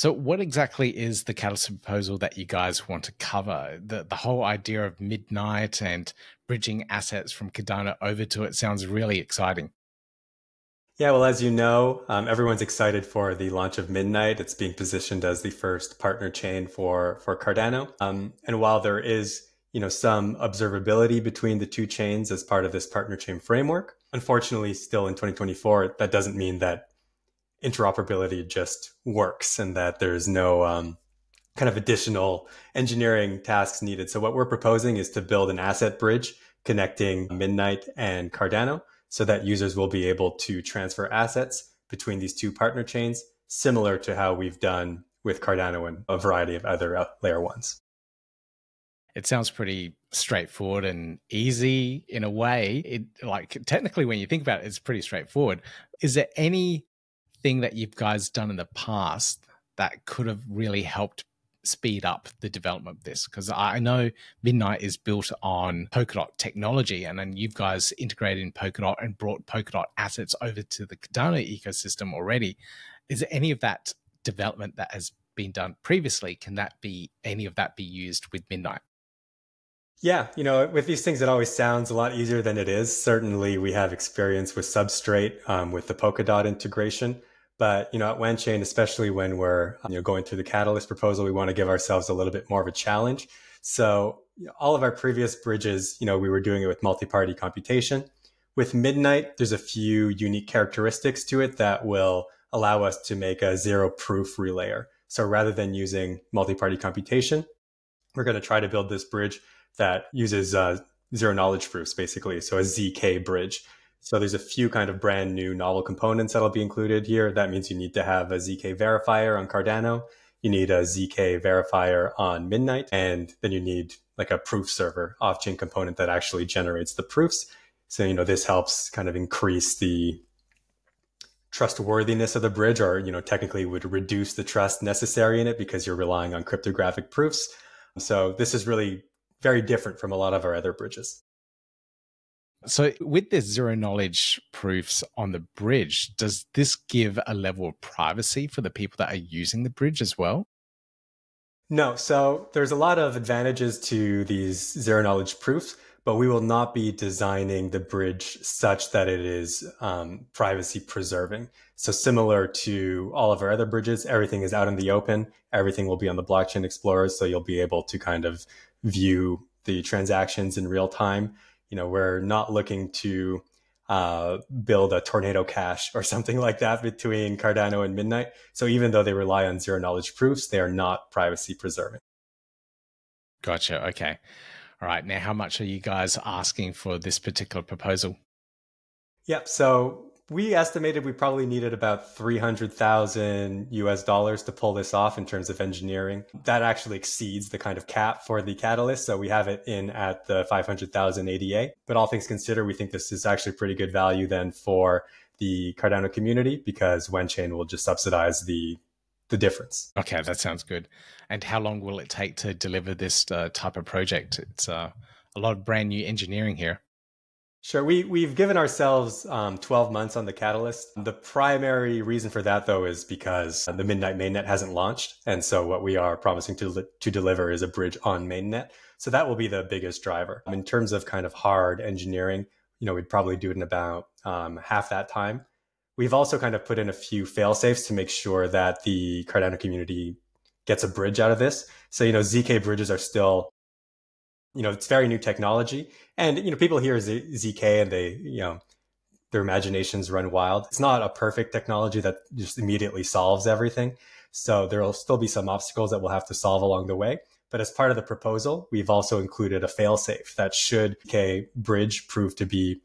So, what exactly is the Catalyst proposal that you guys want to cover? The, the whole idea of Midnight and bridging assets from Cardano over to it sounds really exciting. Yeah, well, as you know, um, everyone's excited for the launch of Midnight. It's being positioned as the first partner chain for for Cardano. Um, and while there is, you know, some observability between the two chains as part of this partner chain framework, unfortunately, still in 2024, that doesn't mean that interoperability just works and that there's no um, kind of additional engineering tasks needed. So what we're proposing is to build an asset bridge connecting Midnight and Cardano so that users will be able to transfer assets between these two partner chains, similar to how we've done with Cardano and a variety of other uh, layer ones. It sounds pretty straightforward and easy in a way. It like technically when you think about it, it's pretty straightforward. Is there any thing that you guys done in the past that could have really helped speed up the development of this? Because I know Midnight is built on Polkadot technology, and then you guys integrated in Polkadot and brought Polkadot assets over to the Cardano ecosystem already. Is any of that development that has been done previously? Can that be any of that be used with Midnight? Yeah, you know, with these things, it always sounds a lot easier than it is. Certainly, we have experience with Substrate um, with the Polkadot integration. But you know, at Wanchain, especially when we're you know going through the Catalyst proposal, we want to give ourselves a little bit more of a challenge. So all of our previous bridges, you know, we were doing it with multi-party computation. With Midnight, there's a few unique characteristics to it that will allow us to make a zero proof relayer. So rather than using multi-party computation, we're going to try to build this bridge that uses uh, zero knowledge proofs, basically. So a ZK bridge. So there's a few kind of brand new novel components that'll be included here. That means you need to have a ZK verifier on Cardano. You need a ZK verifier on Midnight, and then you need like a proof server off-chain component that actually generates the proofs. So, you know, this helps kind of increase the trustworthiness of the bridge, or, you know, technically would reduce the trust necessary in it because you're relying on cryptographic proofs. So this is really very different from a lot of our other bridges. So, with this zero knowledge proofs on the bridge, does this give a level of privacy for the people that are using the bridge as well? No. So, there's a lot of advantages to these zero knowledge proofs, but we will not be designing the bridge such that it is um, privacy preserving. So, similar to all of our other bridges, everything is out in the open. Everything will be on the blockchain explorer. So, you'll be able to kind of view the transactions in real time you know, we're not looking to uh, build a Tornado Cash or something like that between Cardano and Midnight. So even though they rely on zero knowledge proofs, they are not privacy preserving. Gotcha. Okay. All right. Now, how much are you guys asking for this particular proposal? Yep. So we estimated we probably needed about 300,000 US dollars to pull this off in terms of engineering. That actually exceeds the kind of cap for the catalyst. So we have it in at the 500,000 ADA. But all things considered, we think this is actually pretty good value then for the Cardano community because Wanchain will just subsidize the the difference. Okay, that sounds good. And how long will it take to deliver this uh, type of project? It's uh, a lot of brand new engineering here. Sure. We, we've given ourselves um, 12 months on the Catalyst. The primary reason for that, though, is because the Midnight mainnet hasn't launched. And so what we are promising to, to deliver is a bridge on mainnet. So that will be the biggest driver. In terms of kind of hard engineering, you know, we'd probably do it in about um, half that time. We've also kind of put in a few fail safes to make sure that the Cardano community gets a bridge out of this. So, you know, ZK bridges are still you know, it's very new technology. And, you know, people hear Z- ZK and they, you know, their imaginations run wild. It's not a perfect technology that just immediately solves everything. So there will still be some obstacles that we'll have to solve along the way. But as part of the proposal, we've also included a failsafe that should ZK bridge prove to be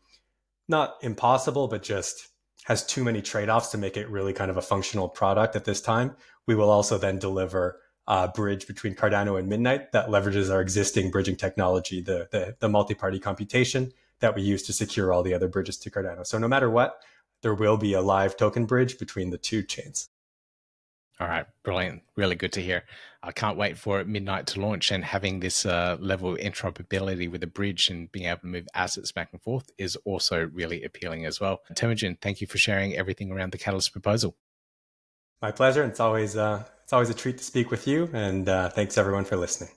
not impossible, but just has too many trade-offs to make it really kind of a functional product at this time. We will also then deliver uh, bridge between Cardano and Midnight that leverages our existing bridging technology, the, the, the multi-party computation that we use to secure all the other bridges to Cardano. So no matter what, there will be a live token bridge between the two chains. All right, brilliant. Really good to hear. I can't wait for Midnight to launch and having this uh, level of interoperability with the bridge and being able to move assets back and forth is also really appealing as well. Temujin, thank you for sharing everything around the Catalyst proposal. My pleasure. It's always uh, It's always a treat to speak with you, and uh, thanks everyone for listening.